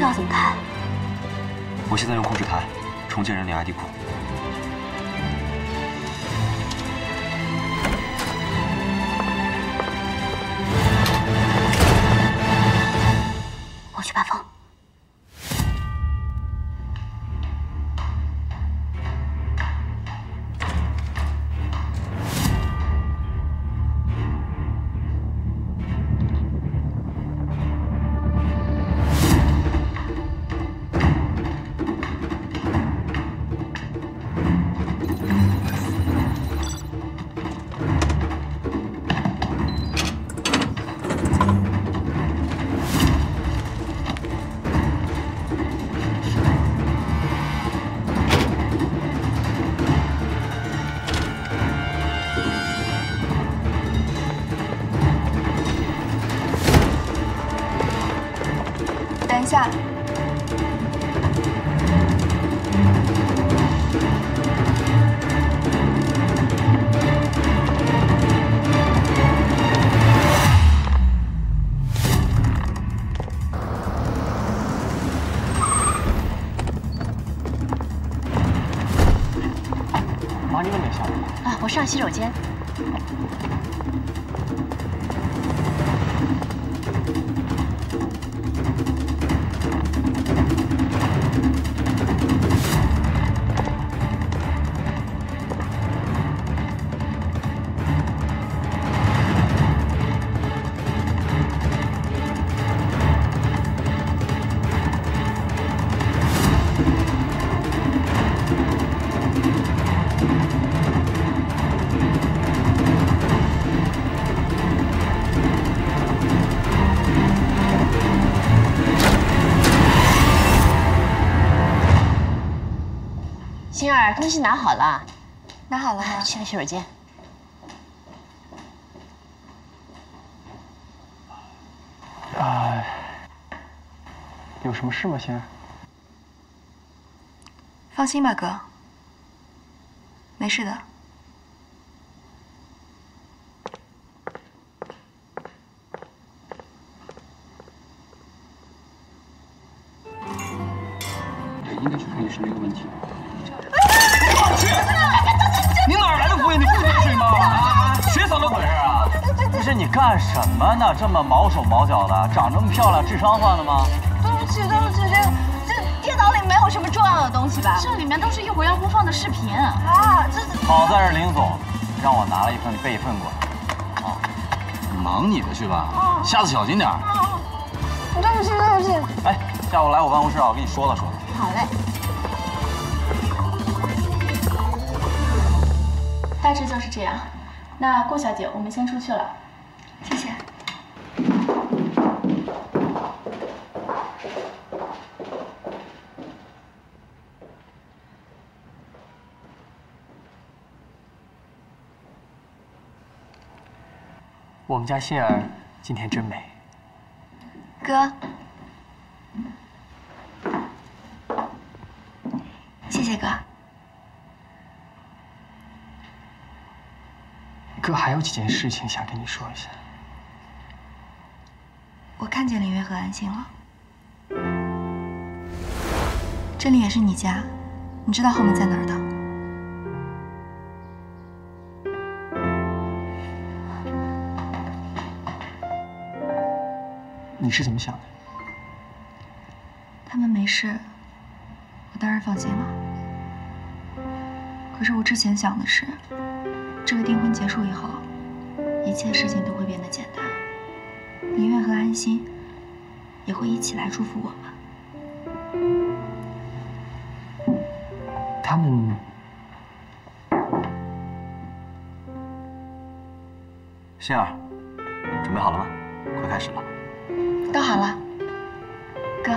这要怎么开？我现在用控制台重建人脸 ID 库。下，妈，你怎么没下来？啊，我上洗手间。儿，东西拿好了，拿好了吗？去洗手间。啊，有什么事吗，星儿？放心吧，哥，没事的。是你干什么呢？这么毛手毛脚的，长这么漂亮，智商算了吗？对不起，对不起，这这电脑里没有什么重要的东西吧？这里面都是一会儿要播放的视频。啊，这好在是林总让我拿了一份备份过来。啊，忙你的去吧，下次小心点啊。对不起，对不起。哎，下午来我办公室啊，我跟你说了说了。好嘞。大致就是这样。那顾小姐，我们先出去了。谢谢。我们家欣儿今天真美。哥，谢谢哥。哥还有几件事情想跟你说一下。我看见林月和安心了。这里也是你家，你知道后门在哪儿的。你是怎么想的？他们没事，我当然放心了。可是我之前想的是，这个订婚结束以后，一切事情都会变得简单，林月和安心也会一起来祝福我们。他们欣儿，准备好了吗？快开始了。都好了，哥，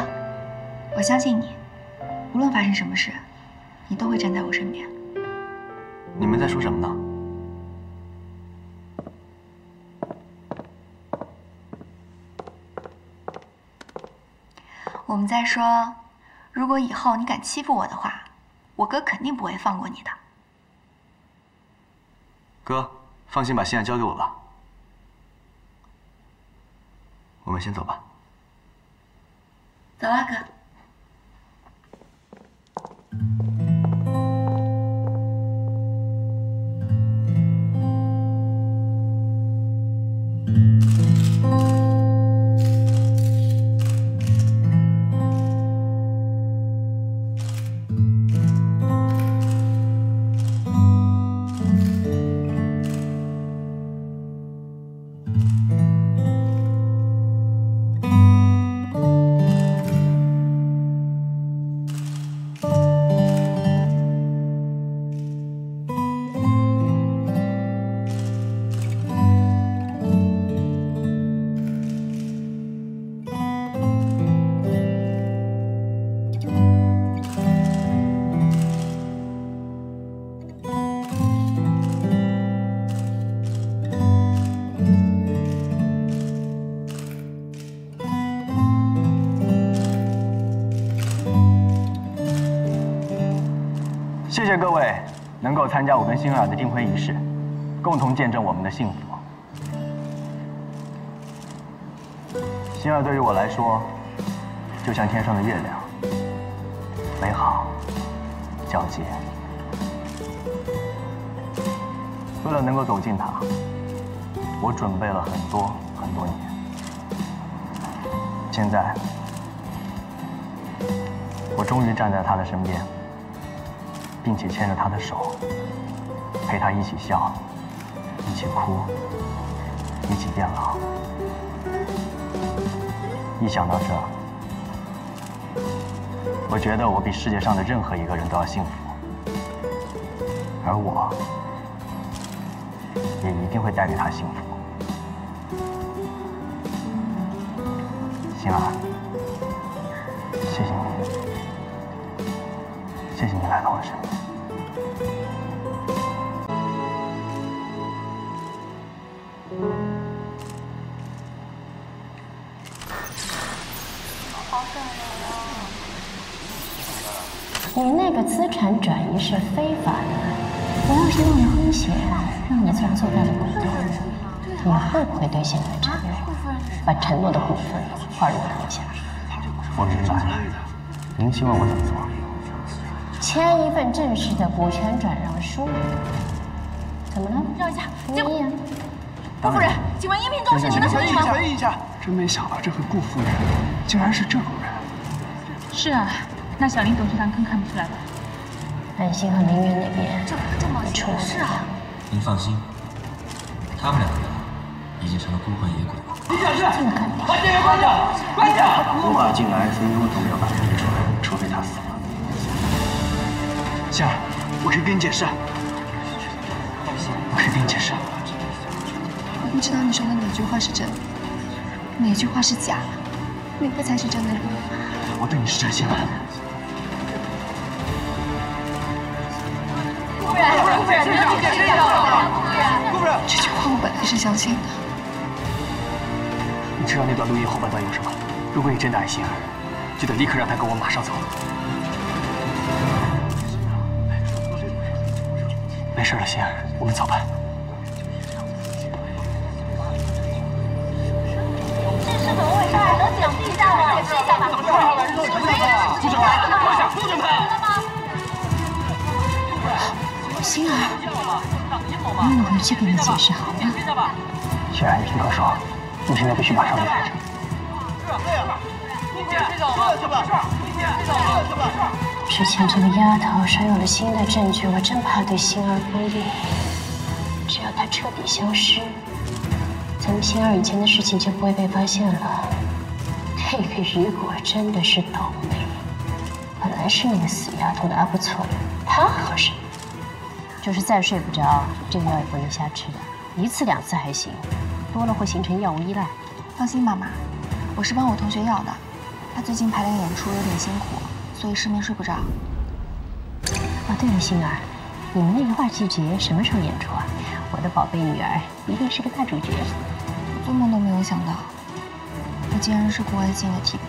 我相信你，无论发生什么事，你都会站在我身边。你们在说什么呢？我们在说，如果以后你敢欺负我的话，我哥肯定不会放过你的。哥，放心把心爱交给我吧。我们先走吧。走了，哥。谢各位能够参加我跟星儿的订婚仪式，共同见证我们的幸福。星儿对于我来说，就像天上的月亮，美好、皎洁。为了能够走近她，我准备了很多很多年。现在，我终于站在她的身边。并且牵着他的手，陪他一起笑，一起哭，一起变老。一想到这，我觉得我比世界上的任何一个人都要幸福，而我也一定会带给他幸福。星儿，谢谢你，谢谢你来到我身边。你那个资产转移是非法的，我要是弄了风险，让你做最大的股东，你会不会兑现你的承诺，把承诺的股份划入头下？我明白，您希望我怎么做？签一份正式的股权转让书。怎么了？让一下，你呀？顾夫人，请问音频中是您的声音吗？回忆一下，真没想到这位顾夫人竟然是这种人。是啊，那小林董事长更看不出来吧？安心和林渊那边这这么出了是啊，您放心，他们两个已经成了孤魂野鬼了。这么肯定？把电源关掉，关掉！无法进 ICU 都没有办法出来，除非他死了。星儿，我可以跟你解释。我可以跟你解释。我不知道你说的哪句话是真的，哪句话是假的，哪个才是真的你？我对你是真心的。顾夫人，顾夫人，您能解释一下吗？顾夫人，这句话我本来是相信的。你知道那段录音后半段有什么？如果你真的爱星儿，就得立刻让她跟我马上走。没事了，星儿，我们走吧。这是怎么回事？能解释一下吗？儿，那我回去给你解释好吗？星儿，你听哥说，你现在必须马上离开这里。之前这个丫头说有了新的证据，我真怕对星儿不利。只要她彻底消失，咱们星儿以前的事情就不会被发现了。这个雨果真的是倒霉，本来是那个死丫头的阿不错，她好什么？就是再睡不着，这个药也不能瞎吃的，一次两次还行，多了会形成药物依赖。放心，妈妈，我是帮我同学要的。最近排练演出有点辛苦，所以失眠睡不着。哦，对了，星儿，你们那个话剧节什么时候演出啊？我的宝贝女儿一定是个大主角。我做梦都没有想到，我竟然是郭爱静的替补。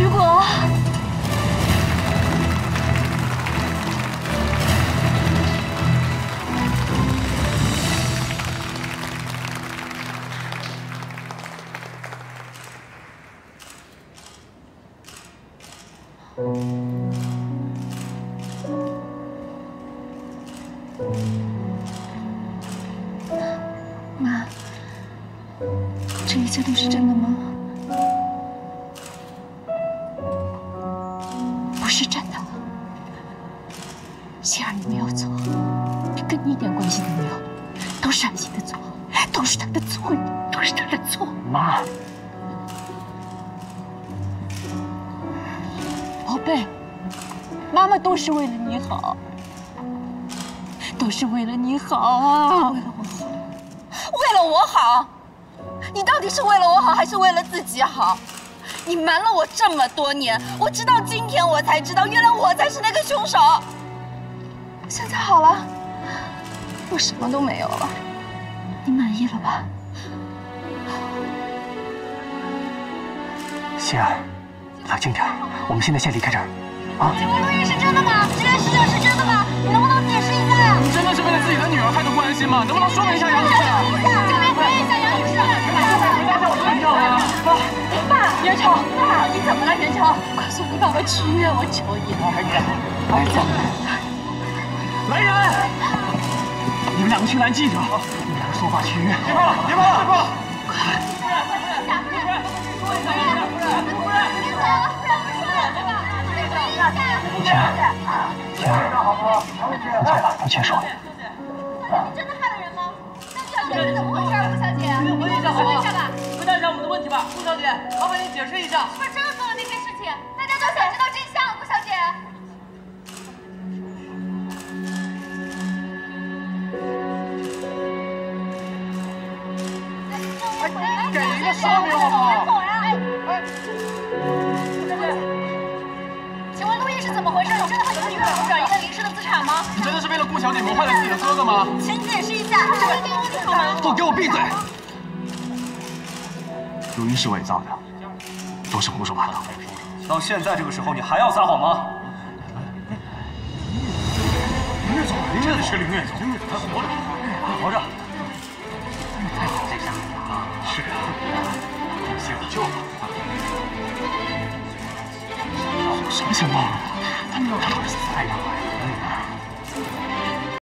雨果，妈，这一切都是真的吗？不是真的。希儿，你没有错，跟你一点关系都没有，都是安心的错，都是他的错，都是他的错。妈，宝贝，妈妈都是为了你好，都是为了你好啊，为了我好。为了我好，你到底是为了我好，还是为了自己好？你瞒了我这么多年，我直到今天我才知道，原来我才是那个凶手。现在好了，我什么都没有了。你满意了吧？希儿，冷静点，我们现在先离开这儿。啊！请问录音是真的吗？这件事情是真的吗？你能不能解释一下呀？你真的是为了自己的女儿害的顾安心吗？能不能说明一下杨女士？这边元超，你怎么了？元超，快送你爸爸去医院，我求你了，儿子，儿子。来人！你们两个去拦记者，你们两个说话去医院。别怕了，别怕了，别怕了！钱儿，钱儿，你走吧，我先说。真的害了人吗？那这是怎么回事，顾小姐？回应一下好不好？说一下吧。我们的问题吧，顾小姐，麻烦你解释一下。是不是真的做了那些事情？大家都想知道真相，顾小姐。给一个说明好不好？请问陆毅是怎么回事？你真的和你的女儿转移了林氏的资产吗？你真的是为了顾小姐谋害了自己的哥哥吗？请解释一下，这个定问好吗？都给我闭嘴！录音是伪造的，都是胡说八道。到现在这个时候，你还要撒谎吗？林月总，真的是林月总，还活着，还活着。是啊，幸好救了。什么情况？他们要找死在哪儿？